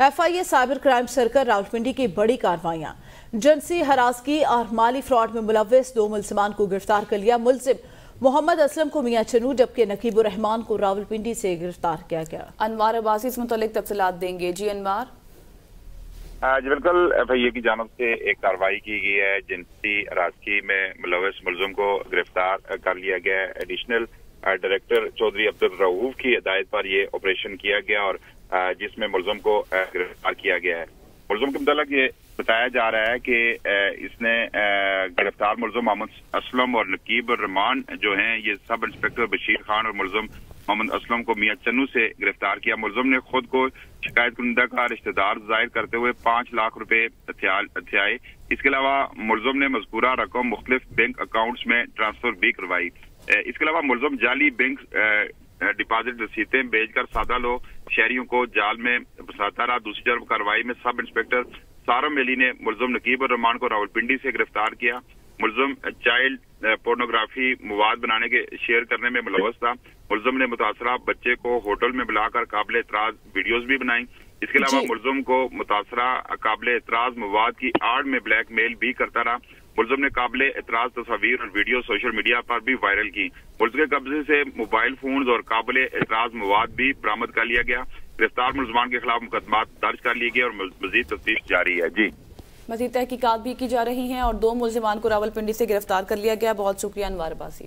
FIA cyber crime circle Rawalpindi की बड़ी कार्रवाइयाँ। जनसी हरासगी और माली फ्रॉड में मुलविस दो मुलजमान को गिरफ़्तार कर लिया। मुलजिम मोहम्मद असलम को मियाँ चनू जबकि नकीबुर रहमान को रावलपिंडी से गिरफ़्तार किया गया। अनवार अब्बासी इस मुतलिक तफसलात देंगे। जी अनवार। जी बिल्कुल। एफ़ आई ए की जानब से एक कार्रवाई की गई है। जिनसी हरासगी में मुलविस मुलजम को गिरफ़्तार कर लिया गया। है एडिशनल डायरेक्टर चौधरी अब्दुल रऊफ की हिदायत पर यह ऑपरेशन किया गया और जिसमें मुलजम को गिरफ़्तार किया गया है। मुलजम के मुतलक ये बताया जा रहा है कि इसने गिरफ़्तार मुलजम मोहम्मद असलम और नकीब रमान जो हैं, ये सब इंस्पेक्टर बशीर खान और मुलजम मोहम्मद असलम को मियाँ चन्नू से गिरफ़्तार किया। मुलजम ने खुद को शिकायत कुंदा का रिश्तेदार ज़ाहिर करते हुए पाँच लाख रुपए हथियाए। इसके अलावा मुलजम ने मजकूरा रकम मुख्तलिफ़ बैंक अकाउंट्स में ट्रांसफ़र भी करवाई। इसके अलावा मुलजम जाली बैंक डिपॉजिट रसीदें भेजकर सादा लोग शहरियों को जाल में फंसाता रहा। दूसरी तरफ़ कार्रवाई में सब इंस्पेक्टर सारम अली ने मुलजम नकीब और रहमान को रावलपिंडी से गिरफ़्तार किया। मुलजम चाइल्ड पोर्नोग्राफी मवाद बनाने के, शेयर करने में मुलवस था। मुलजम ने मुतासरा बच्चे को होटल में बुलाकर काबिल एतराज़ वीडियोज़ भी बनाई। इसके अलावा मुलजम को मुतासरा काबिल एतराज़ मवाद की आड़ में ब्लैक मेल भी करता रहा। मुलजम ने काबिल एतराज़ तस्वीर और वीडियो सोशल मीडिया पर भी वायरल की। पुलिस के कब्जे से मोबाइल फ़ोन और काबिल एतराज़ मवाद भी बरामद कर लिया गया। गिरफ़्तार मुलजमान के खिलाफ मुकदमा दर्ज कर लिए गए और मजीद तफ्तीश जारी है। जी। मजीद तहकीकत भी की जा रही है और दो मुलजमान को रावलपिंडी से गिरफ़्तार कर लिया गया। बहुत शुक्रिया अनवार बासी